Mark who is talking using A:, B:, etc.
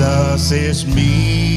A: Jesus, it's me.